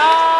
Oh.